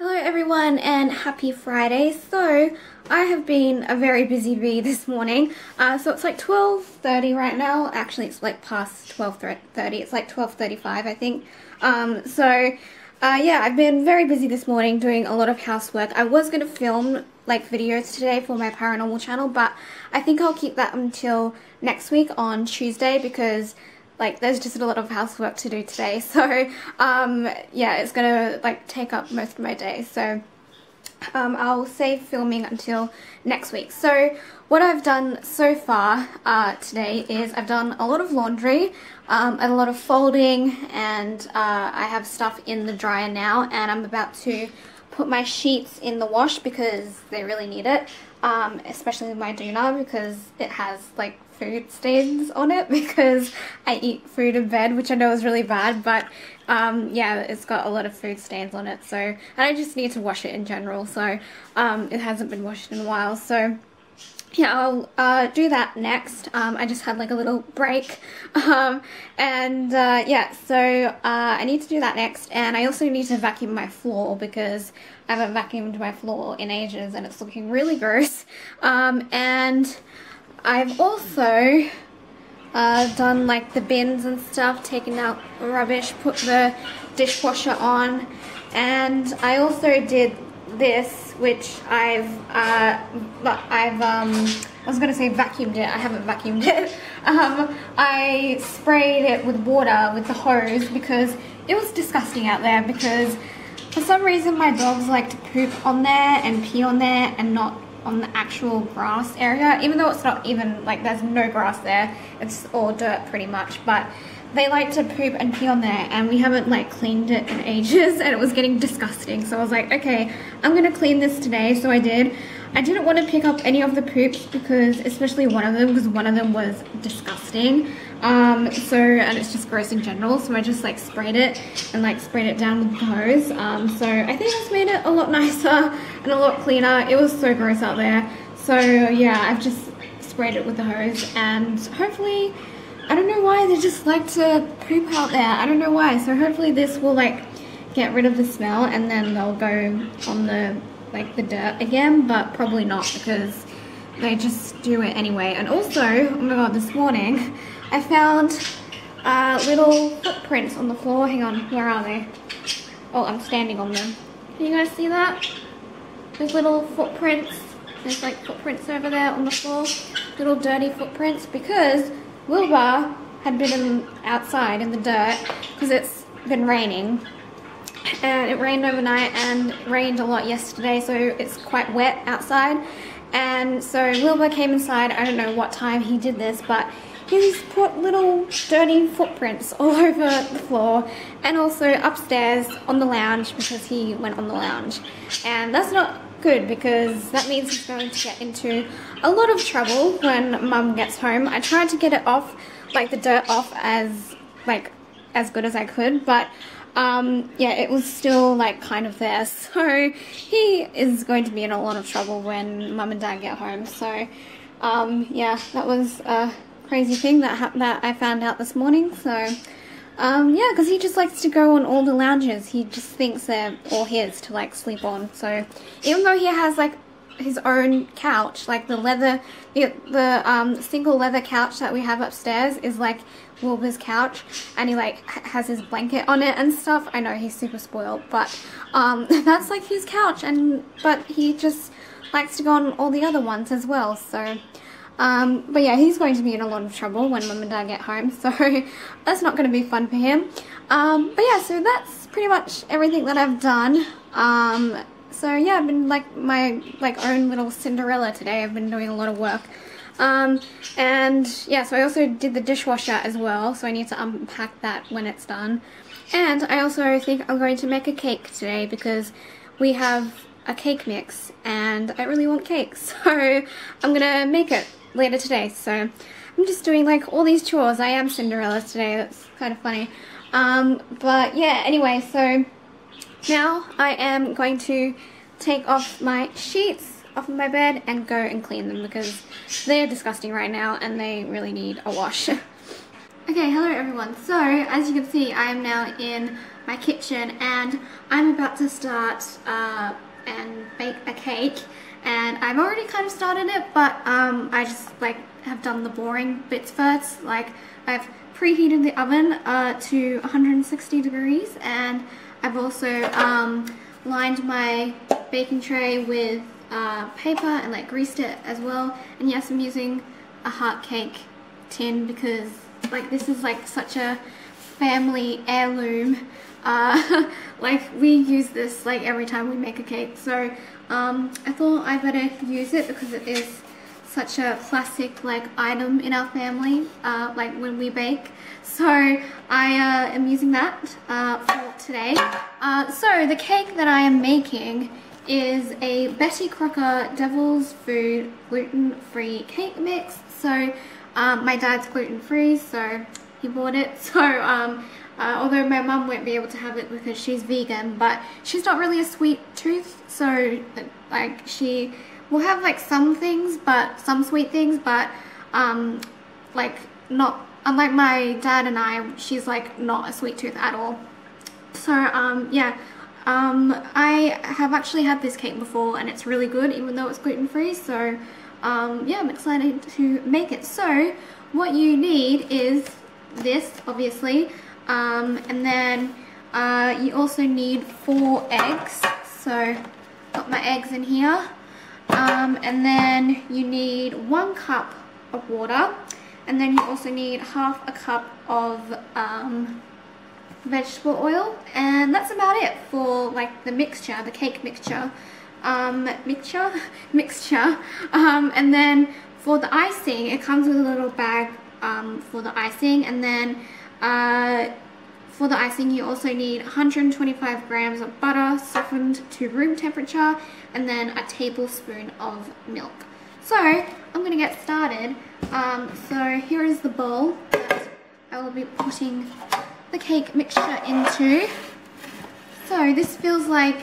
Hello everyone and happy Friday. So I have been a very busy bee this morning. Uh, so it's like 12.30 right now. Actually it's like past 12.30. It's like 12.35 I think. Um, so uh, yeah, I've been very busy this morning doing a lot of housework. I was going to film like videos today for my paranormal channel but I think I'll keep that until next week on Tuesday because like there's just a lot of housework to do today. So um, yeah it's gonna like take up most of my day. So um, I'll save filming until next week. So what I've done so far uh, today is I've done a lot of laundry um, and a lot of folding and uh, I have stuff in the dryer now and I'm about to put my sheets in the wash because they really need it um, especially my doona because it has like food stains on it because I eat food in bed, which I know is really bad, but um, yeah, it's got a lot of food stains on it, so, and I just need to wash it in general, so um, it hasn't been washed in a while, so yeah, I'll uh, do that next. Um, I just had like a little break. Um, and uh, yeah, so uh, I need to do that next. And I also need to vacuum my floor because I haven't vacuumed my floor in ages and it's looking really gross. Um, and I've also uh, done like the bins and stuff, taken out rubbish, put the dishwasher on, and I also did this, which I've, uh, I've, um, I was gonna say vacuumed it, I haven't vacuumed it. Um, I sprayed it with water with the hose because it was disgusting out there because for some reason my dogs like to poop on there and pee on there and not on the actual grass area. Even though it's not even like there's no grass there it's all dirt pretty much but they like to poop and pee on there and we haven't like cleaned it in ages and it was getting disgusting. So I was like okay I'm gonna clean this today so I did I didn't want to pick up any of the poops because especially one of them because one of them was disgusting. Um, so and it's just gross in general so I just like sprayed it and like sprayed it down with the hose. Um, so I think it's made it a lot nicer and a lot cleaner. It was so gross out there. So yeah I've just sprayed it with the hose and hopefully I don't know why they just like to poop out there. I don't know why. So hopefully this will like get rid of the smell and then they'll go on the like the dirt again, but probably not because they just do it anyway. And also, oh my god, this morning I found little footprints on the floor. Hang on, where are they? Oh, I'm standing on them. Can you guys see that? There's little footprints. There's like footprints over there on the floor. Little dirty footprints because Wilbur had been outside in the dirt because it's been raining and it rained overnight and rained a lot yesterday so it's quite wet outside. And so Wilbur came inside. I don't know what time he did this but he's put little dirty footprints all over the floor and also upstairs on the lounge because he went on the lounge. And that's not good because that means he's going to get into a lot of trouble when mum gets home. I tried to get it off like the dirt off as like as good as I could but um, yeah, it was still like kind of there. So he is going to be in a lot of trouble when mum and dad get home. So um, yeah, that was a crazy thing that that I found out this morning. So um, yeah, because he just likes to go on all the lounges. He just thinks they're all his to like sleep on. So even though he has like his own couch, like the leather, the, the um, single leather couch that we have upstairs is like Wilbur's couch and he like has his blanket on it and stuff. I know he's super spoiled, but um, that's like his couch and but he just likes to go on all the other ones as well. So um, but yeah, he's going to be in a lot of trouble when mum and dad get home. So that's not going to be fun for him. Um, but yeah, so that's pretty much everything that I've done. Um, so yeah, I've been like my like own little Cinderella today. I've been doing a lot of work. Um, and yeah, so I also did the dishwasher as well, so I need to unpack that when it's done. And I also think I'm going to make a cake today because we have a cake mix and I really want cake. So I'm gonna make it later today. So I'm just doing like all these chores. I am Cinderella today, that's kind of funny. Um, but yeah, anyway, so now I am going to take off my sheets off of my bed and go and clean them because they're disgusting right now and they really need a wash. Okay, hello everyone. So, as you can see, I am now in my kitchen and I'm about to start uh, and bake a cake. And I've already kind of started it, but um, I just like have done the boring bits first. Like, I've preheated the oven uh, to 160 degrees and I've also um, lined my baking tray with uh, paper and like greased it as well. And yes, I'm using a heart cake tin because like this is like such a family heirloom uh, like we use this like every time we make a cake so um, I thought I better use it because it is such a classic like item in our family uh, like when we bake. So I uh, am using that uh, for today. Uh, so the cake that I am making is a Betty Crocker Devil's Food gluten-free cake mix. So um, my dad's gluten-free, so he bought it. So, um, uh, although my mum won't be able to have it because she's vegan, but she's not really a sweet tooth, so like she will have like some things, but some sweet things, but um, like not unlike my dad and I, she's like not a sweet tooth at all. So um, yeah, um, I have actually had this cake before and it's really good even though it's gluten free. So um, yeah, I'm excited to make it. So what you need is this, obviously, um, and then uh, you also need four eggs. So got my eggs in here. Um, and then you need one cup of water. And then you also need half a cup of um, vegetable oil. And that's about it for like the mixture, the cake mixture um, mixture, mixture. Um, and then for the icing, it comes with a little bag um, for the icing. And then uh, for the icing, you also need 125 grams of butter softened to room temperature and then a tablespoon of milk. So I'm going to get started. Um, so here is the bowl that I will be putting the cake mixture into. So this feels like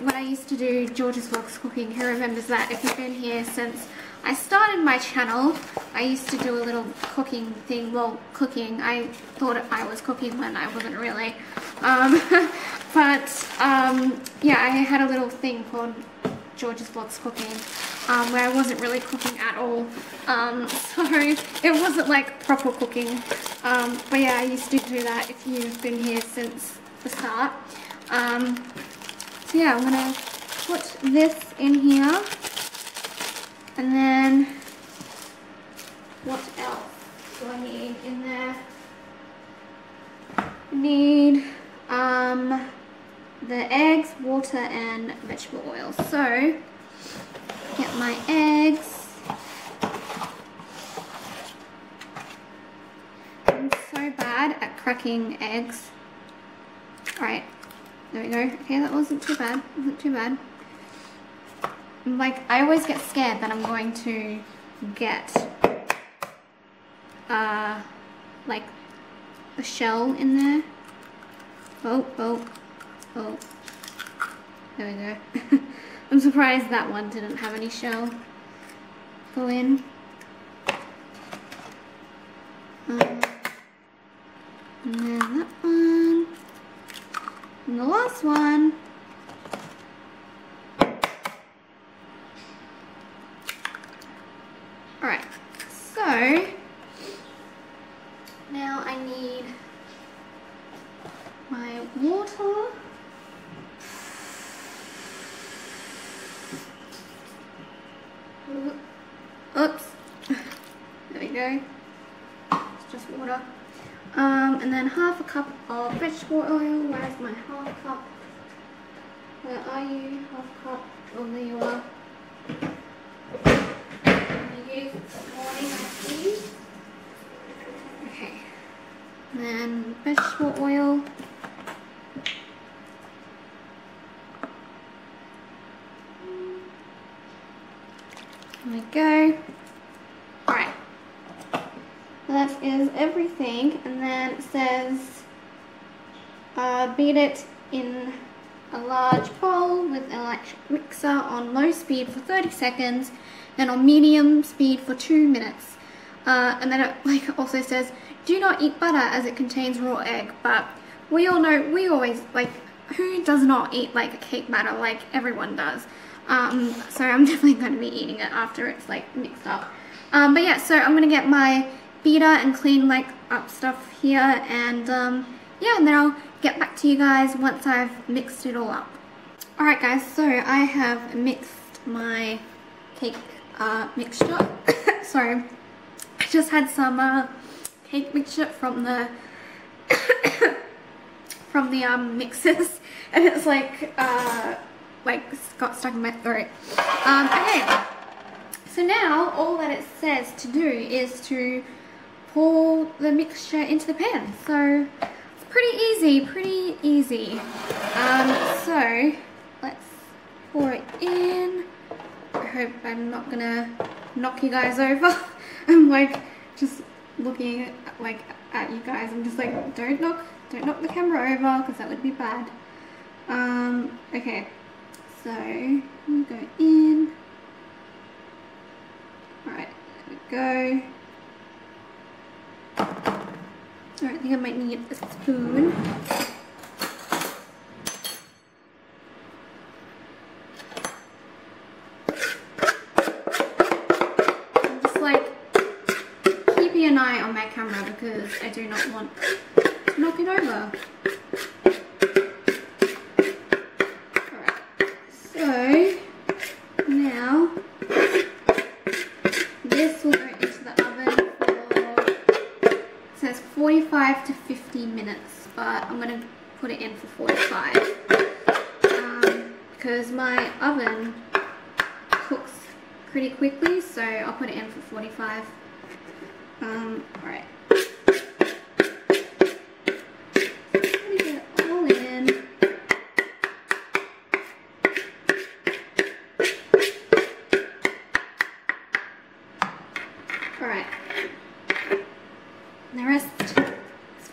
when I used to do George's Vlogs Cooking, who remembers that if you've been here since I started my channel, I used to do a little cooking thing, well, cooking, I thought I was cooking when I wasn't really, um, but, um, yeah, I had a little thing called George's Vlogs Cooking, um, where I wasn't really cooking at all, um, so it wasn't like proper cooking, um, but yeah, I used to do that if you've been here since the start, um, so yeah, I'm gonna put this in here. And then, what else do I need in there? Need um, the eggs, water, and vegetable oil. So, get my eggs. I'm so bad at cracking eggs. Alright, there we go. Okay, that wasn't too bad. Wasn't too bad. Like, I always get scared that I'm going to get, uh, like, a shell in there. Oh, oh, oh. There we go. I'm surprised that one didn't have any shell. Go in. Um, and then that one. And the last one Alright, so now I need water. Oops. There we go. It's just water. Um, and then half a cup of vegetable oil. Where's my half cup? Where are you? Half cup. Oh, there you are. Okay. And then vegetable oil. There we go. That is everything and then it says uh, beat it in a large bowl with an electric mixer on low speed for 30 seconds then on medium speed for 2 minutes Uh, and then it like also says, do not eat butter as it contains raw egg. But we all know, we always, like, who does not eat like a cake batter like everyone does? Um, so I'm definitely going to be eating it after it's like mixed up. Um, but yeah, so I'm going to get my beater and clean like up stuff here and um, yeah, and then I'll get back to you guys once I've mixed it all up. Alright guys, so I have mixed my cake uh, mixture. Sorry, I just had some uh, cake mixture from the from the um, mixers and it's like uh, like got stuck in my throat. Um, okay, so now all that it says to do is to pour the mixture into the pan. So it's pretty easy, pretty easy. Um, so let's pour it in. I hope I'm not gonna knock you guys over. I'm like just looking at, like at you guys. I'm just like, don't knock, don't knock the camera over because that would be bad. Um, okay, so I'm go in. Alright, there we go. I think I might need a spoon. I'm just like keeping an eye on my camera because I do not want to knock it over. Minutes, but I'm gonna put it in for 45 um, because my oven cooks pretty quickly, so I'll put it in for 45. Um, alright.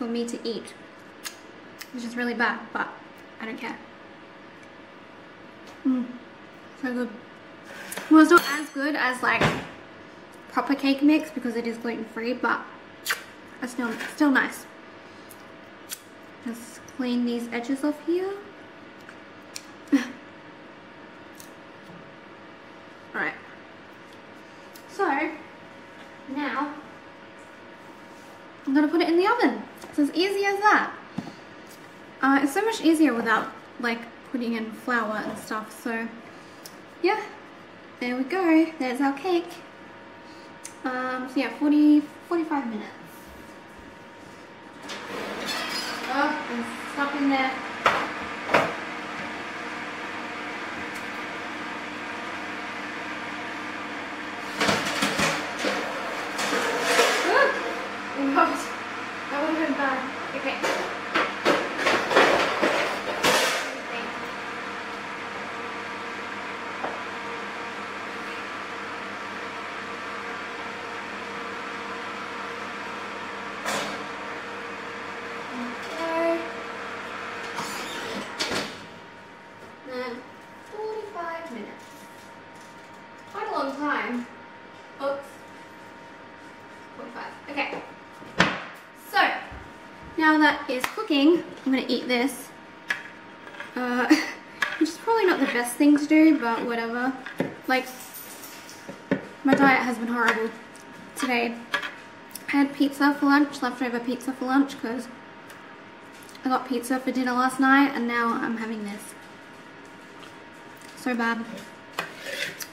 For me to eat, which is really bad, but I don't care. Mmm, so good. Well, it's not as good as like proper cake mix because it is gluten free, but it's still still nice. Just clean these edges off here. Alright. So now I'm gonna put it in the oven. It's as easy as that. Uh, it's so much easier without like putting in flour and stuff. So yeah, there we go. There's our cake. Um, so yeah, 40, 45 minutes. Oh, there's stuff in there. Oh God, that would have been bad. Okay. Okay. Then 45 minutes. Quite a long time. Oops. 45. Okay. So, now cooking, I'm to eat this. Uh, which is probably not the best thing to do, but whatever. Like, my diet has been horrible today. I had pizza for lunch, leftover pizza for lunch, because I got pizza for dinner last night, and now I'm having this. So bad.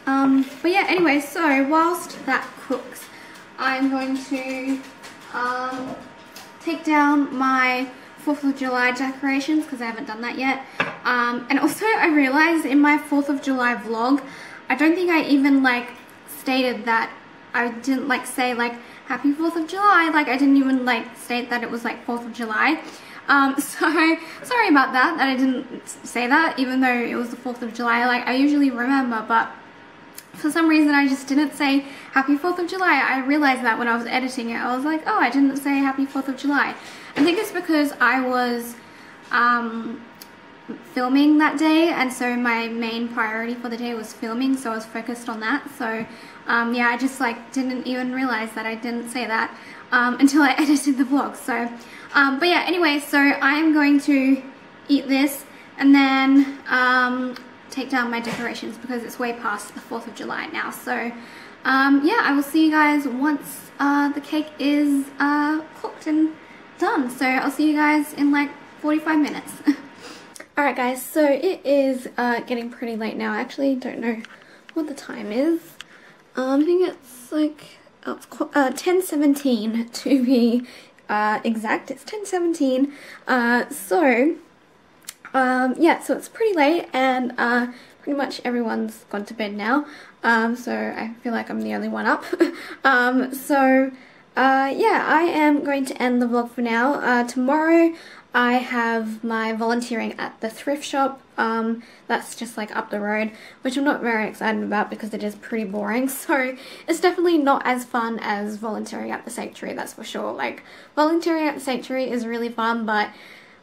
Um, but yeah, anyway, so whilst that cooks, I'm going to um, take down my 4th of July decorations because I haven't done that yet. Um, and also I realized in my 4th of July vlog, I don't think I even like stated that I didn't like say like happy 4th of July. Like I didn't even like state that it was like 4th of July. Um, so sorry about that, that I didn't say that even though it was the 4th of July. Like I usually remember, but for some reason I just didn't say happy 4th of July. I realized that when I was editing it. I was like, oh, I didn't say happy 4th of July. I think it's because I was um, filming that day and so my main priority for the day was filming so I was focused on that. So um, yeah I just like didn't even realize that I didn't say that um, until I edited the vlog. So um, but yeah anyway so I am going to eat this and then um, take down my decorations because it's way past the 4th of July now. So um, yeah I will see you guys once uh, the cake is uh, cooked and done so I'll see you guys in like 45 minutes Alright guys, so it is uh, getting pretty late now. I actually don't know what the time is. Um, I think it's like uh, 10.17 to be uh, exact. It's 10.17. Uh, so, um, yeah, so it's pretty late and uh, pretty much everyone's gone to bed now. Um, so I feel like I'm the only one up. um, so, uh, yeah, I am going to end the vlog for now. Uh, tomorrow I have my volunteering at the thrift shop. Um, that's just like up the road, which I'm not very excited about because it is pretty boring. So it's definitely not as fun as volunteering at the sanctuary, that's for sure. Like volunteering at the sanctuary is really fun, but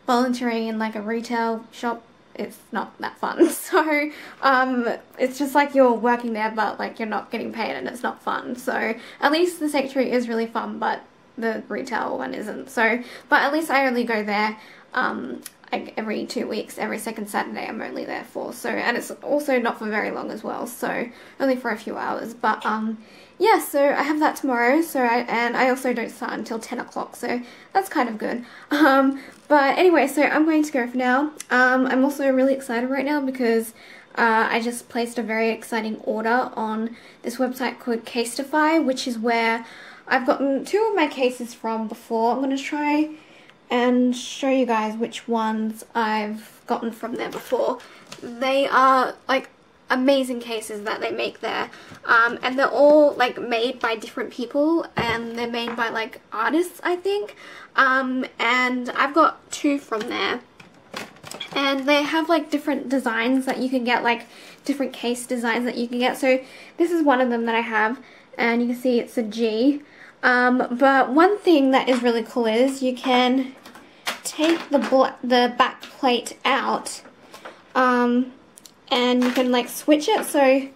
volunteering in like a retail shop it's not that fun. So um, it's just like you're working there but like you're not getting paid and it's not fun. So at least the sanctuary is really fun but the retail one isn't. So, but at least I only go there um, every two weeks, every second Saturday I'm only there for. So, and it's also not for very long as well. So, only for a few hours. But um, yeah, so I have that tomorrow. So, I, and I also don't start until 10 o'clock. So that's kind of good. Um, but anyway, so I'm going to go for now. Um, I'm also really excited right now because uh, I just placed a very exciting order on this website called Casetify, which is where I've gotten two of my cases from before. I'm going to try and show you guys which ones I've gotten from there before. They are like amazing cases that they make there. Um, and they're all like made by different people and they're made by like artists I think. Um, and I've got two from there. And they have like different designs that you can get like different case designs that you can get. So this is one of them that I have and you can see it's a G. Um, but one thing that is really cool is you can take the the back plate out um, and you can like switch it so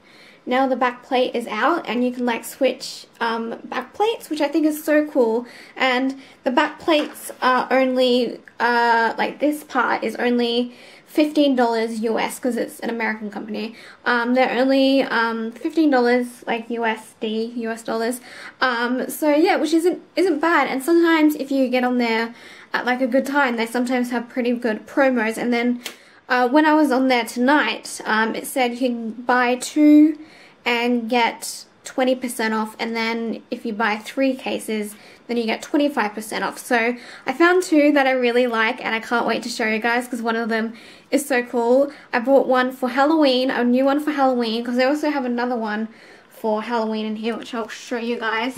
now the back plate is out and you can like switch um, back plates which I think is so cool and the back plates are only uh, like this part is only $15 US because it's an American company. Um, they're only um, $15 like USD, US dollars. Um, so yeah, which isn't isn't bad. And sometimes if you get on there at like a good time, they sometimes have pretty good promos. And then uh, when I was on there tonight, um, it said you can buy two and get 20% off and then if you buy three cases then you get 25% off. So I found two that I really like and I can't wait to show you guys because one of them is so cool. I bought one for Halloween, a new one for Halloween because I also have another one for Halloween in here which I'll show you guys.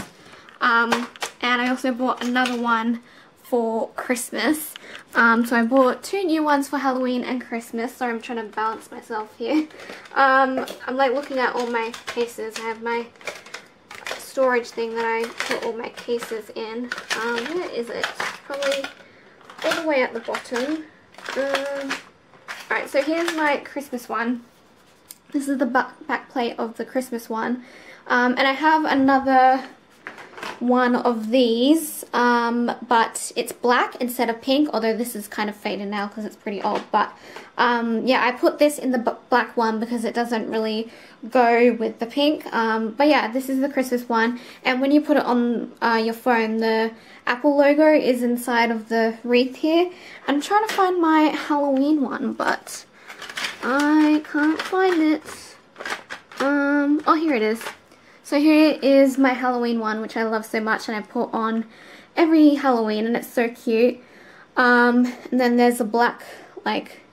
Um, and I also bought another one for Christmas. Um, so I bought two new ones for Halloween and Christmas. Sorry, I'm trying to balance myself here. Um, I'm like looking at all my cases. I have my storage thing that I put all my cases in. Um, where is it? Probably all the way at the bottom. Um, Alright, so here's my Christmas one. This is the back plate of the Christmas one. Um, and I have another one of these, um, but it's black instead of pink, although this is kind of faded now because it's pretty old. But um, yeah, I put this in the black one because it doesn't really go with the pink. Um, but yeah, this is the Christmas one. And when you put it on uh, your phone, the Apple logo is inside of the wreath here. I'm trying to find my Halloween one, but I can't find it. Um, oh, here it is. So here is my Halloween one, which I love so much, and I put on every Halloween, and it's so cute. Um, and then there's a black, like,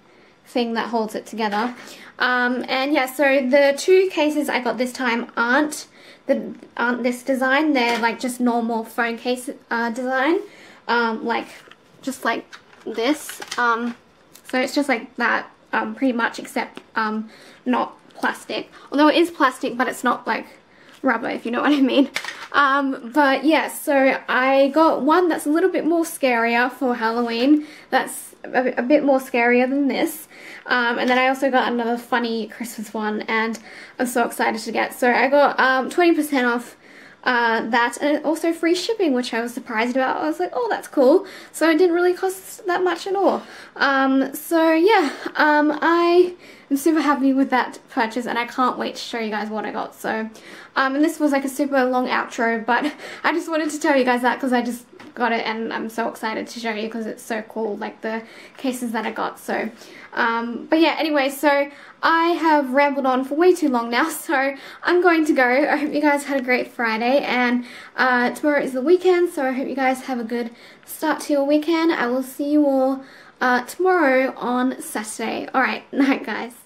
thing that holds it together. Um, and yeah, so the two cases I got this time aren't the aren't this design. They're like just normal phone case uh, design, um, like just like this. Um, so it's just like that, um, pretty much, except um, not plastic. Although it is plastic, but it's not like rubber, if you know what I mean. Um, but yeah, so I got one that's a little bit more scarier for Halloween. That's a, bit more scarier than this. Um, and then I also got another funny Christmas one and I'm so excited to get. So I got 20% um, off uh, that and also free shipping which I was surprised about. I was like oh that's cool so it didn't really cost that much at all. Um, so yeah um, I am super happy with that purchase and I can't wait to show you guys what I got. So um, and this was like a super long outro but I just wanted to tell you guys that because I just got it and I'm so excited to show you because it's so cool like the cases that I got so um, but yeah anyway so I have rambled on for way too long now so I'm going to go. I hope you guys had a great Friday and uh, tomorrow is the weekend so I hope you guys have a good start to your weekend. I will see you all uh, tomorrow on Saturday. Alright night guys